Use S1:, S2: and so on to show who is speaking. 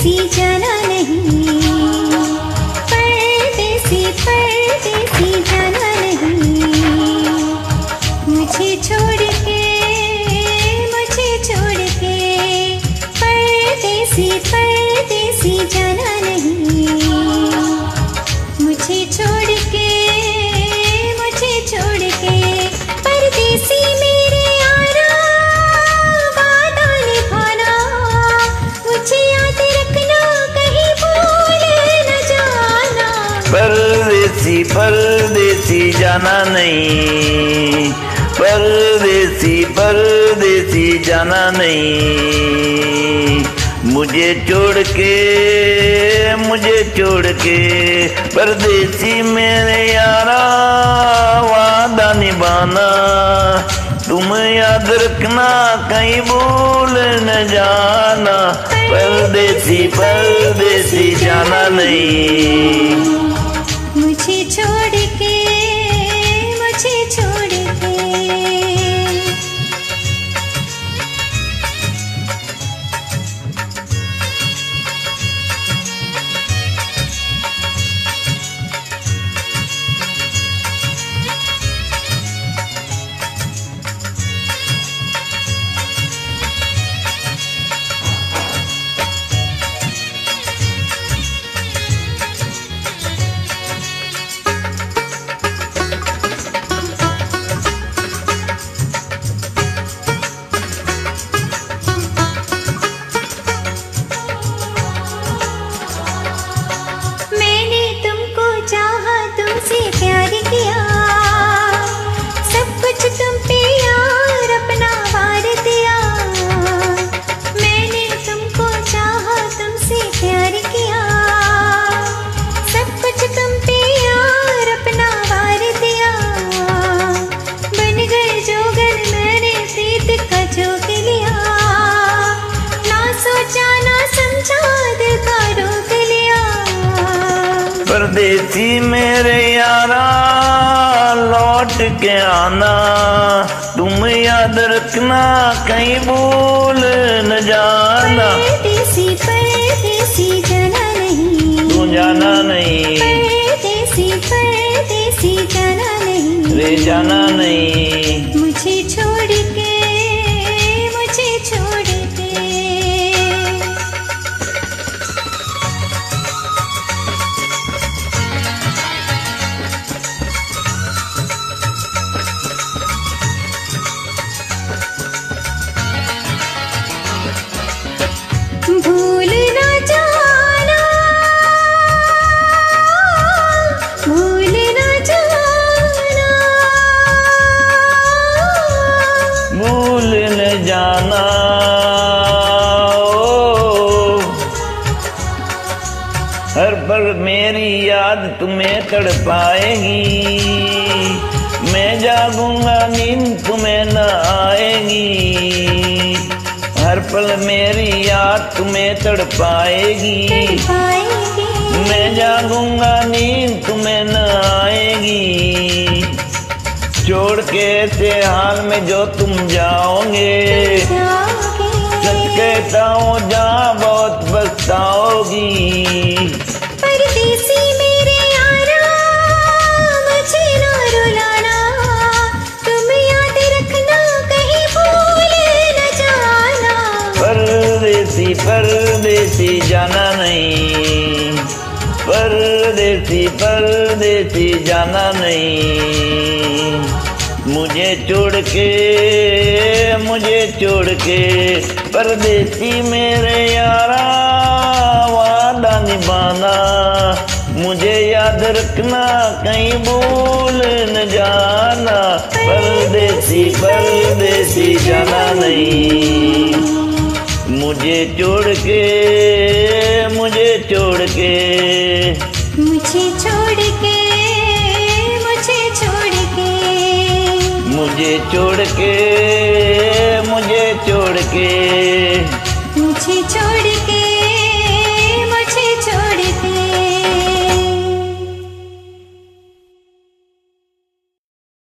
S1: परदेसी जाना नहीं। परदेसी परदेसी जाना नहीं। मुझे छोड़ के, मुझे छोड़ के, परदेसी परदेसी जाना परदेसी परदेसी जाना नहीं। परदेसी परदेसी जाना नहीं।
S2: मुझे छोड़ के, मुझे छोड़ के परदेसी मेरे यारा वादा निभाना। तुम याद रखना, कहीं भूल न जाना। परदेसी परदेसी जाना नहीं।
S1: परदेसी मेरे यारा लौट के आना। तुम याद रखना कहीं भूल न जाना।
S2: परदेसी परदेसी जाना नहीं।
S1: तू जाना नहीं?
S2: परदेसी परदेसी जाना नहीं।
S1: रे जाना नहीं। याद तुम्हें तड़पाएगी। मैं जागूँगा नींद तुम्हें न आएगी। हर पल मेरी याद तुम्हें तड़पाएगी।
S2: पाएगी
S1: मैं जागूँगा नींद तुम्हें न आएगी। छोड़ के ऐसे हाल में जो तुम जाओगे। परदेसी जाना नहीं। परदेसी परदेसी जाना नहीं। मुझे छोड़ के, मुझे छोड़ के परदेसी मेरे यारा वादा निभाना। मुझे याद रखना, कहीं भूल न जाना। परदेसी परदेसी जाना नहीं। मुझे छोड़ के मुझे छोड़ के।
S2: मुझे छोड़ के मुझे छोड़ के।
S1: मुझे छोड़ के मुझे छोड़ के।